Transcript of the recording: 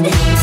night.